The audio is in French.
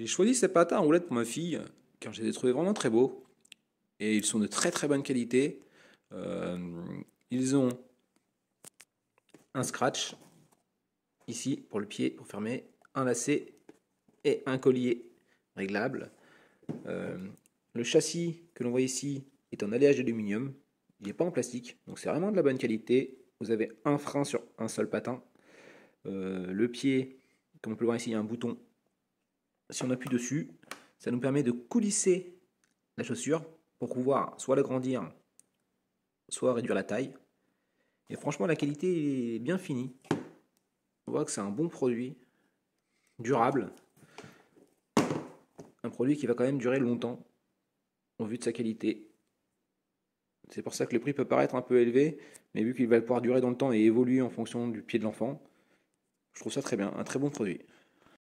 J'ai choisi ces patins à roulettes pour ma fille, car je les ai trouvés vraiment très beaux. Et ils sont de très très bonne qualité. Euh, ils ont un scratch ici pour le pied, pour fermer, un lacet et un collier réglable. Euh, le châssis que l'on voit ici est en alliage d'aluminium. Il n'est pas en plastique, donc c'est vraiment de la bonne qualité. Vous avez un frein sur un seul patin. Euh, le pied, comme on peut le voir ici, il y a un bouton. Si on appuie dessus, ça nous permet de coulisser la chaussure pour pouvoir soit l'agrandir, soit réduire la taille. Et franchement, la qualité est bien finie. On voit que c'est un bon produit, durable. Un produit qui va quand même durer longtemps, au vu de sa qualité. C'est pour ça que le prix peut paraître un peu élevé, mais vu qu'il va pouvoir durer dans le temps et évoluer en fonction du pied de l'enfant, je trouve ça très bien, un très bon produit.